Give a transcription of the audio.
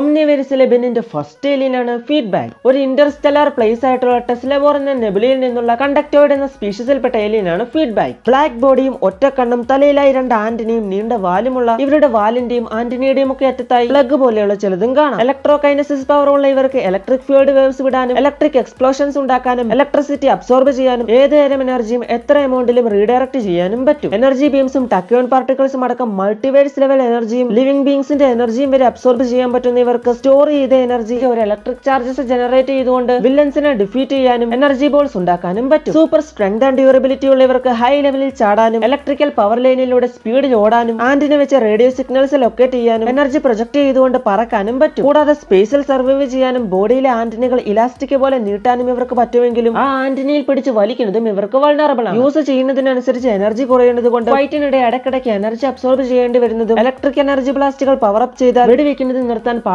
ഒമ്നിവേരിസിലെ ബെന്നിന്റെ ഫസ്റ്റ് ഏലിയനാണ് ഫീഡ്ബാക്ക് ഒരു ഇന്റർസ്റ്റെല്ലാർ പ്ലേസ് ആയിട്ടുള്ള ടെസ്ലബോർ എന്ന നെബുലയിൽ നിന്നുള്ള കണ്ടക്ടോയിഡ് എന്ന സ്പീഷീസിൽപ്പെട്ട ഏലിയനാണ് ഫീഡ്ബാക്ക് ബ്ലാക്ക് ബോഡിയും ഒറ്റ ഒറ്റക്കണ്ണും തലയിലായി രണ്ട് ആന്റിനെയും നീണ്ട വാലുമുള്ള ഇവരുടെ വാലിന്റെയും ആന്റിനയുടെയും ഒക്കെ അറ്റത്തായി പ്ലഗ് പോലെയുള്ള ചിലതും കാണാം. ഇലക്ട്രോകൈനസിസ് പവർ ഉള്ള ഇവർക്ക് ഇലക്ട്രിക് ഫീൽഡ് വേവ്സ് വിടാനും ഇലക്ട്രിക് എക്സ്പ്ലോഷൻസ് ഉണ്ടാക്കാനും ഇലക്ട്രിസിറ്റി അബ്സോർബ് ചെയ്യാനും ഏത് എനർജിയും എത്ര എമൗണ്ടിലും റീഡയറക്ട് ചെയ്യാനും പറ്റും. എനർജി ബീംസും ടക്യോൺ പാർട്ടിക്കിൾസും അടക്കം മൾട്ടിവേഴ്സ് ലെവൽ എനർജിയും ലിവിംഗ് ബീങ്സിന്റെ എനർജിയും വരെ അബ്സോർബ് ചെയ്യാൻ പറ്റുന്ന ഇവർക്ക് സ്റ്റോർ ചെയ്ത എനർജി ഒരു ഇലക്ട്രിക് ചാർജസ് ജനറേറ്റ് ചെയ്തുകൊണ്ട് വില്ലൻസിനെ ഡിഫീറ്റ് ചെയ്യാനും എനർജി ബോൾസ് ഉണ്ടാക്കാനും പറ്റും. സൂപ്പർ സ്ട്രെങ്ത് ആൻഡ് ഡ്യൂറബിലിറ്റി ഉള്ളവർക്ക് ഹൈ ലെവലിൽ ചാടാനും ഇലക്ട്രിക്കൽ പവർ ലൈനിലൂടെ സ്പീഡിൽ ഓടാനും ആന്റിനെ വെച്ച റേഡിയോ സിഗ്നൽസ് ലൊക്കേറ്റ് ചെയ്യാനും എനർജി പ്രൊജക്ട് ചെയ്തുകൊണ്ട് പറക്കാനും പറ്റും. കൂടാതെ സ്പേസിൽ സർവൈവ് ചെയ്യാനും ബോഡിയിലെ ആന്റിനകൾ ഇലാസ്റ്റിക് പോലെ നീട്ടാനും ഇവർക്ക് പറ്റുമെങ്കിലും ആ ആന്റിനയിൽ പിടിച്ച് വലിക്കുന്നതും ഇവർക്ക് വൾണറബിൾ ആണ്. യൂസ് ചെയ്യുന്നതിനനുസരിച്ച് എനർജി കുറയുന്നത് കൊണ്ട് ഫൈറ്റിനിടെ ഇടയ്ക്കിടയ്ക്ക് എനർജി അബ്സോർബ് ചെയ്യേണ്ടി വരുന്നതും ഇലക്ട്രിക് എനർജി ബ്ലാസ്റ്റുകൾ പവർ അപ്പ് ചെയ്താൽ വെടിവെക്കുന്നത് നിർത്താൻ